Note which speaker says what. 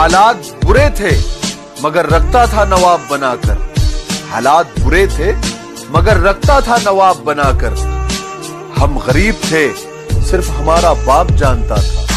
Speaker 1: हालात बुरे थे, मगर रखता था नवाब बनाकर। हालात बुरे थे, मगर रखता था नवाब बनाकर। हम गरीब थे, सिर्फ़ हमारा बाप जानता था।